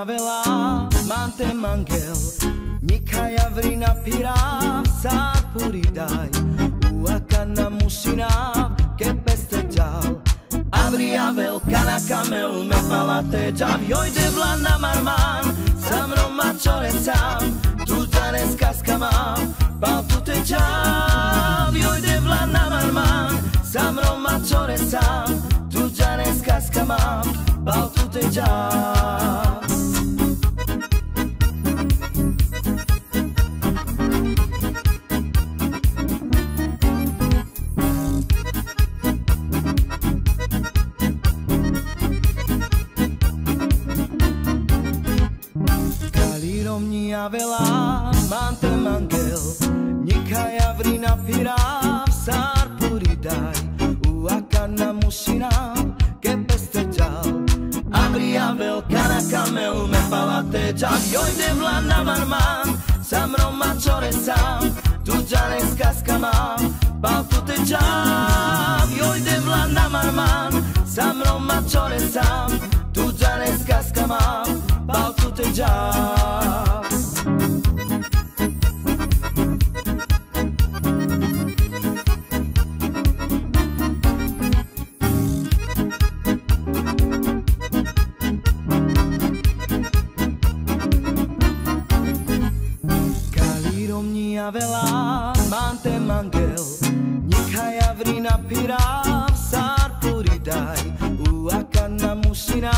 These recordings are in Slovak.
veľa, mante mangel, Nikaja vrina pira, sa puridaj, uakana musina, ke peste ďal. Abria veľká na kamel, me palate ďav, jojde vlana marman, sam roma čore sám, tu dneska skama, pal tu te ďav, jojde vlana marman, sam roma čore sám, tu dneska skama, pal tu te ďav. Kaliromnia veľa, mante mangel, nikaja vrina pira, sar puridaj, uakana musina, ke peste ďal. Abria veľká na kamel, me palate ďal, jojde vlana marman, sam roma čore sám, tu džaneska skama, pal tu te ďal, jojde vlana marman, sam roma mante mangel, nikaja vrina pira, sar puridaj, uakana musina,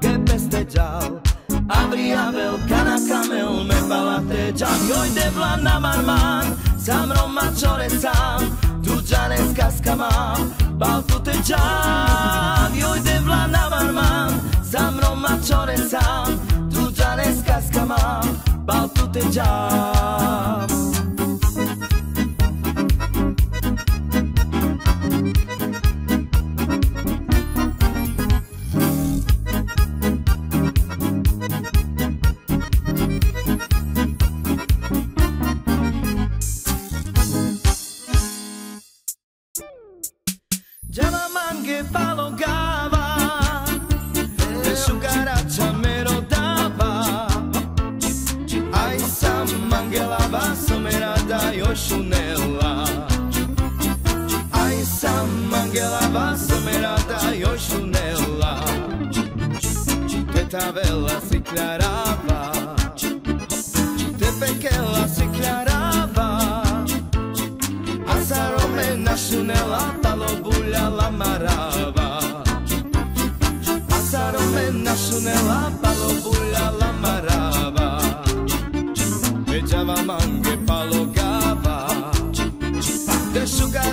ke peste ďal. Abria veľká na kamel, me palate ďal, jojde vlana marman, sam roma čore sám, tu džaneska skama, pal tu te ďal, jojde vlana marman, sam roma čore sám, tu džaneska skama, pal tu te ďal. Gentleman que palongava, de su caracha me rodava. Ai, samanguelava, somerada e oxunela. Ai, samanguelava, somerada e oxunela. Teta vela se clarava, te pequena se clarava. na sunela palobula la maraba palogava sugar